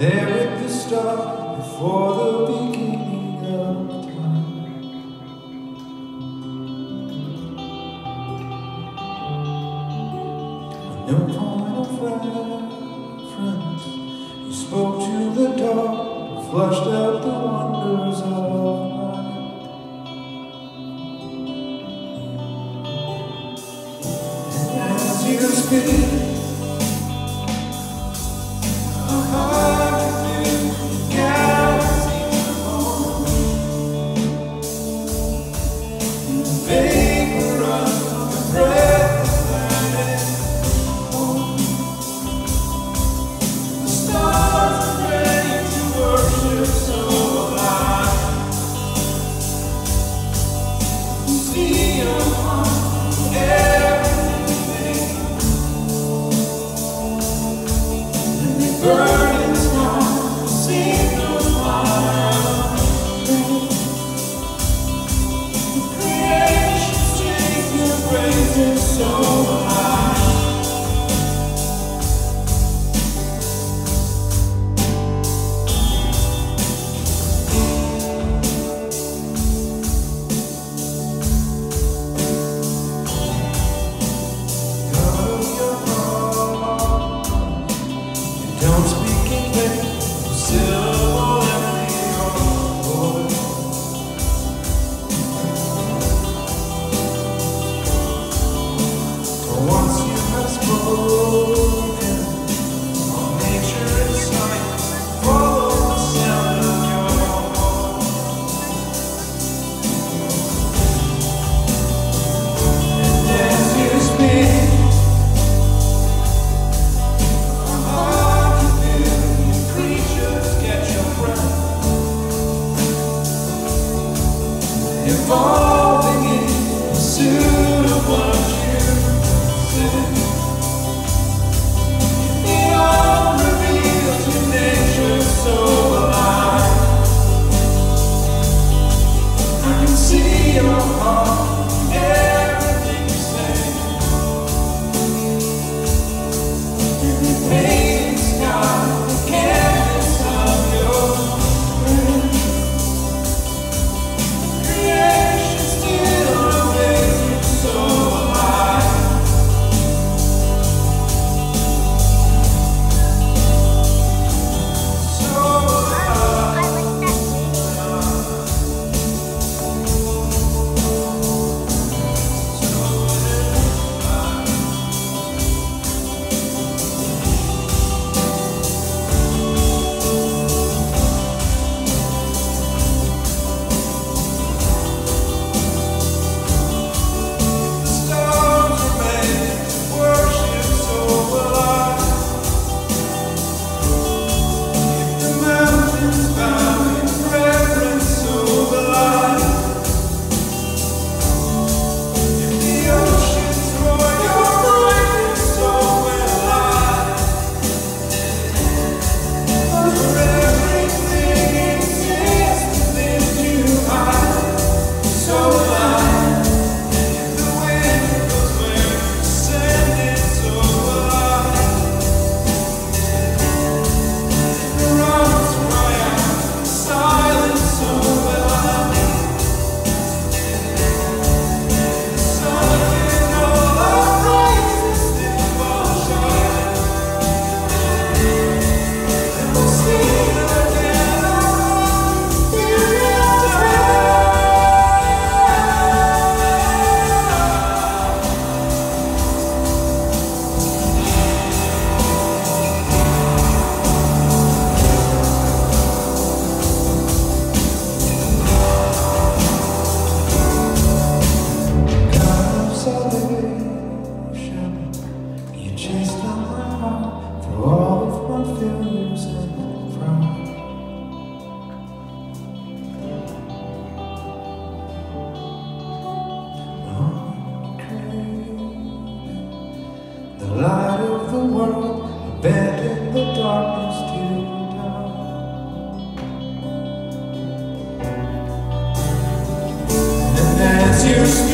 There at the start, before the beginning of time. No point of reference. You spoke to the dark, flushed out the wonders of. as you